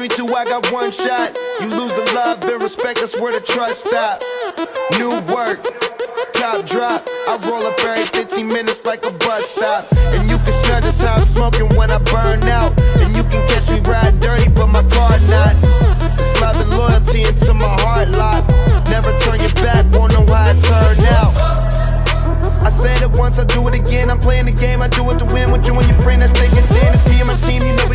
three, two, I got one shot. You lose the love and respect, that's where the trust stop. New work, top drop. I roll up every 15 minutes like a bus stop. And you can smell this how I'm smoking when I burn out. And you can catch me riding dirty, but my car not. It's love and loyalty into my heart lot. Never turn your back, won't know how it turned out. I said it once, I do it again. I'm playing the game, I do it to win. With you and your friend that's taking thin. It's me and my team, you know